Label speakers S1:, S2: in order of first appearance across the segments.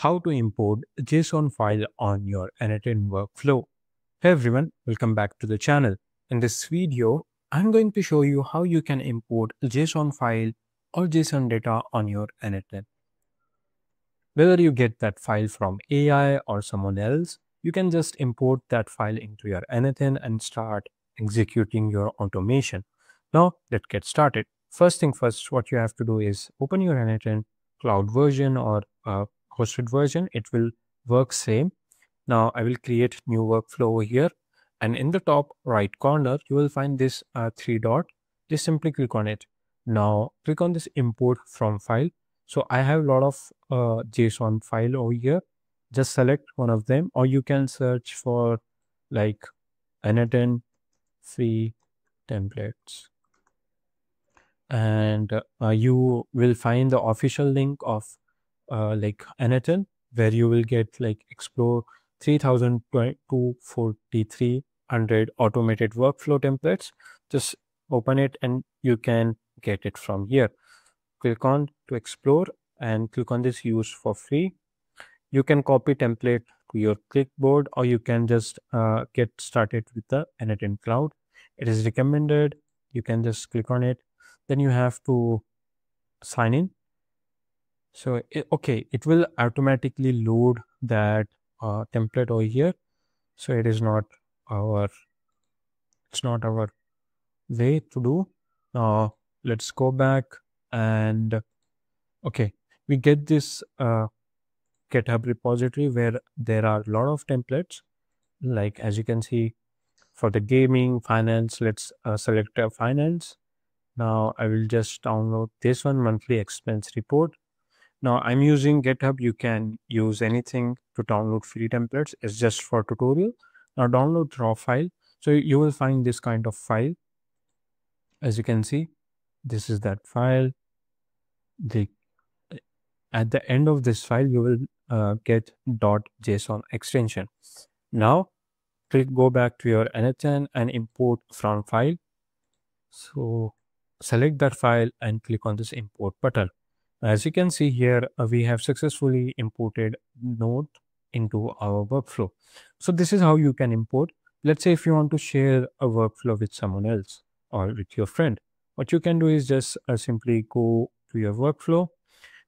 S1: how to import JSON file on your n8n workflow. Hey everyone, welcome back to the channel. In this video, I'm going to show you how you can import JSON file or JSON data on your n8n. Whether you get that file from AI or someone else, you can just import that file into your n8n and start executing your automation. Now let's get started. First thing first, what you have to do is open your n8n cloud version or uh, hosted version, it will work same. Now I will create new workflow over here and in the top right corner, you will find this uh, three dot. Just simply click on it. Now click on this import from file. So I have a lot of uh, JSON file over here. Just select one of them or you can search for like n8n free templates and uh, you will find the official link of uh, like n8n where you will get like explore 324300 automated workflow templates. Just open it and you can get it from here. Click on to explore and click on this use for free. You can copy template to your clipboard or you can just uh, get started with the n8n cloud. It is recommended. You can just click on it. Then you have to sign in so it, okay it will automatically load that uh, template over here. So it is not our it's not our way to do. Now let's go back and okay we get this uh, github repository where there are a lot of templates. Like as you can see for the gaming finance let's uh, select a finance. Now i will just download this one monthly expense report now I'm using GitHub. You can use anything to download free templates. It's just for tutorial. Now download raw file. So you will find this kind of file. As you can see, this is that file. The at the end of this file, you will uh, get dot .json extension. Now click go back to your n8n and import from file. So select that file and click on this import button. As you can see here, uh, we have successfully imported Node into our workflow. So this is how you can import. Let's say if you want to share a workflow with someone else or with your friend, what you can do is just uh, simply go to your workflow.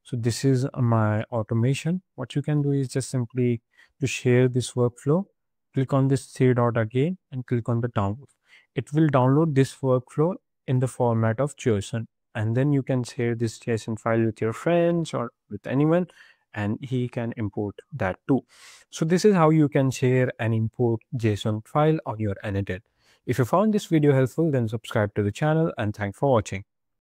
S1: So this is my automation. What you can do is just simply to share this workflow, click on this three dot again and click on the download. It will download this workflow in the format of JSON and then you can share this JSON file with your friends or with anyone and he can import that too. So this is how you can share and import JSON file on your n8n. If you found this video helpful, then subscribe to the channel and thanks for watching.